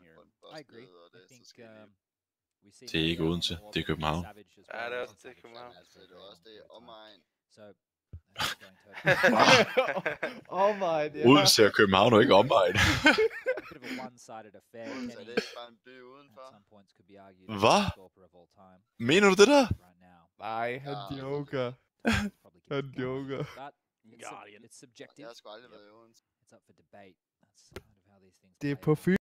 here. I agree. I det, think um, we see Det er ikke Odense, det er København. Ja, det er også- det er København. det er også det period omegn. Oh my, ja. Odense og København er ikke omegn. one-sided affair. Det udenfor? Hvad? Mener du det der? Nej, han uh, joker. Han joker. It's, Guardian. it's subjective. Jeg har sgu aldrig været i Odense. It's up for debate. That's kind of how these things Det er play på. Fyn.